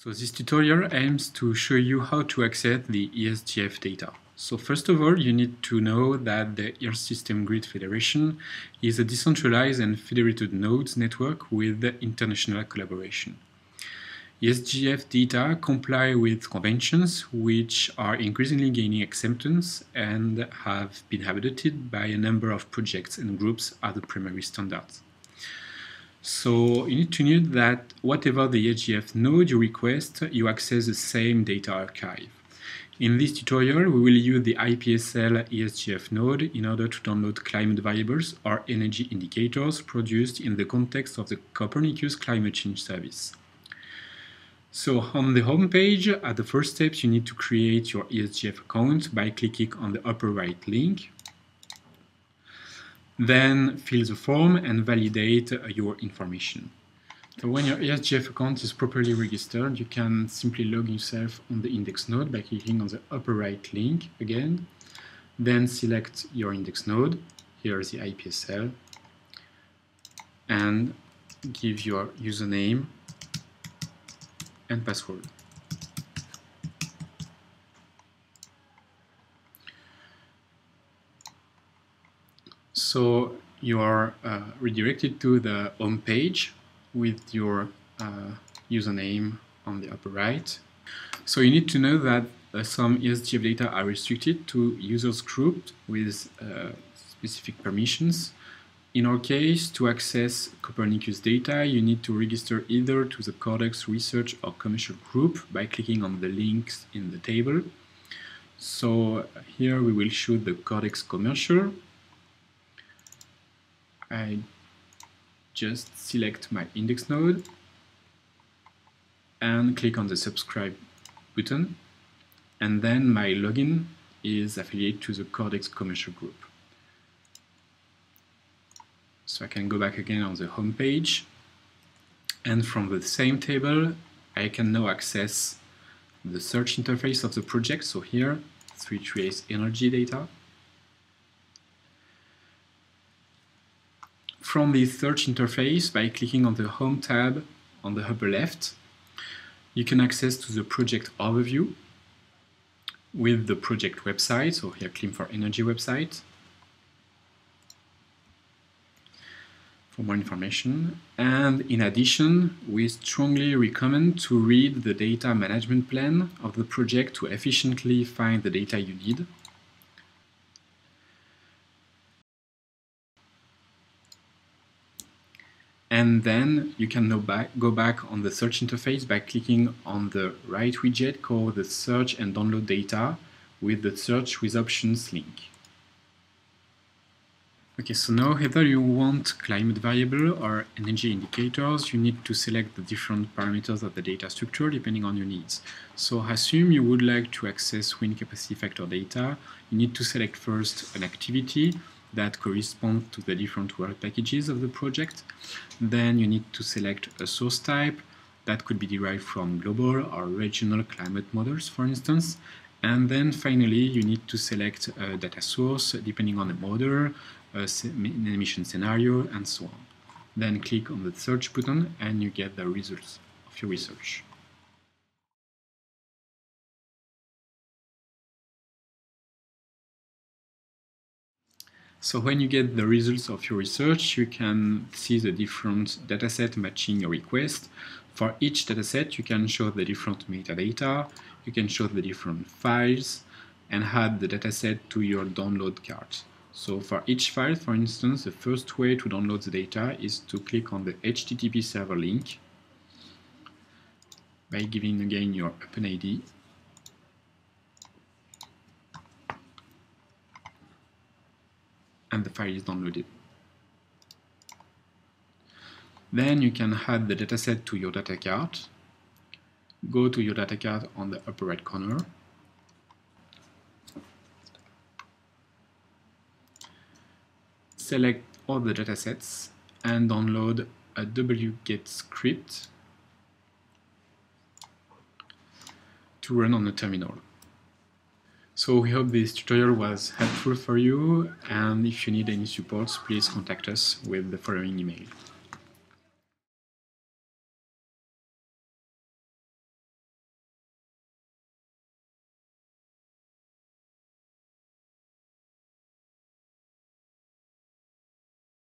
So this tutorial aims to show you how to access the ESGF data. So first of all, you need to know that the Earth System Grid Federation is a decentralized and federated nodes network with international collaboration. ESGF data comply with conventions which are increasingly gaining acceptance and have been adopted by a number of projects and groups as the primary standards. So you need to know that whatever the ESGF node you request, you access the same data archive. In this tutorial, we will use the IPSL ESGF node in order to download climate variables or energy indicators produced in the context of the Copernicus Climate Change Service. So on the home page, at the first steps, you need to create your ESGF account by clicking on the upper right link then fill the form and validate uh, your information. So when your ESGF account is properly registered, you can simply log yourself on the index node by clicking on the upper right link again. Then select your index node, here is the IPSL, and give your username and password. So you are uh, redirected to the home page with your uh, username on the upper right. So you need to know that uh, some ESGF data are restricted to users grouped with uh, specific permissions. In our case, to access Copernicus data, you need to register either to the Codex Research or Commercial Group by clicking on the links in the table. So here we will show the Codex Commercial I just select my index node and click on the subscribe button and then my login is affiliated to the Codex commercial group. So I can go back again on the home page and from the same table I can now access the search interface of the project. So here, 3trace energy data. From the search interface by clicking on the Home tab on the upper left. You can access to the project overview with the project website, so here CLIM4ENERGY website, for more information. And in addition, we strongly recommend to read the data management plan of the project to efficiently find the data you need. And then you can back, go back on the search interface by clicking on the right widget called the search and download data with the search with options link. Okay, so now either you want climate variable or energy indicators, you need to select the different parameters of the data structure depending on your needs. So assume you would like to access wind capacity factor data, you need to select first an activity, that correspond to the different work packages of the project. Then you need to select a source type that could be derived from global or regional climate models, for instance. And then finally, you need to select a data source depending on the model, an emission scenario, and so on. Then click on the search button and you get the results of your research. So when you get the results of your research, you can see the different dataset matching your request. For each dataset, you can show the different metadata, you can show the different files, and add the dataset to your download cart. So for each file, for instance, the first way to download the data is to click on the HTTP server link by giving again your OpenID and the file is downloaded. Then you can add the dataset to your data cart. Go to your data cart on the upper right corner. Select all the datasets and download a wget script to run on the terminal. So we hope this tutorial was helpful for you and if you need any support please contact us with the following email.